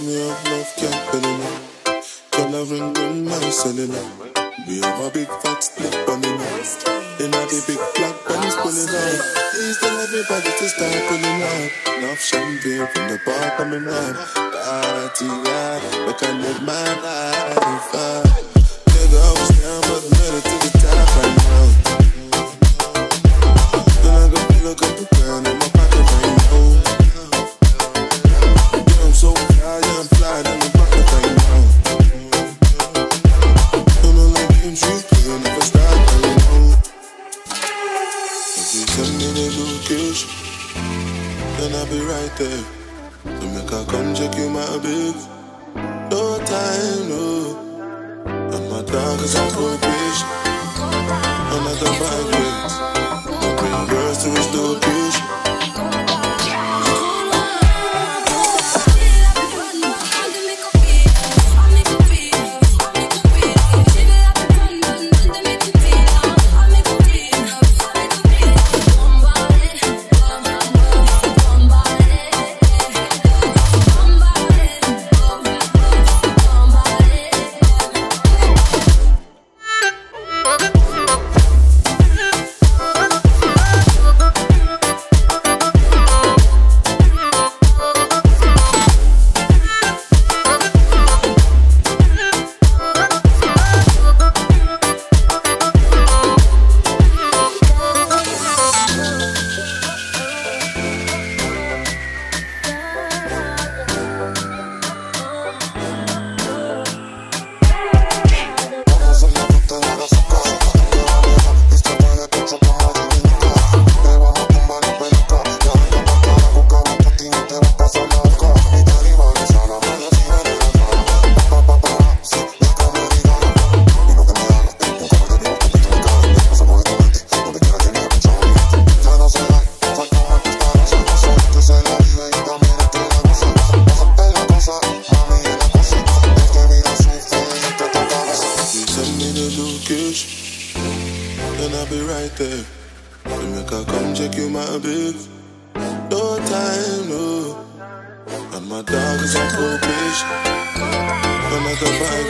Me up, love can't tell enough. I ring ring my cellular. We have a big fat split bunny now. In a big black bunny's pulling out. Please tell everybody to start pulling up. Enough champagne from the bar coming up. Party, yeah, make I live my life. Nigga, I was down, but headed to the top right now. Then I'll be right there. To make I come check you, my babe. No time, no. And my dog is on probation. Then I'll be right there. I come check you, my babe. No time, no. And my dog is on probation. Another five years. We